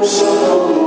Jerusalem,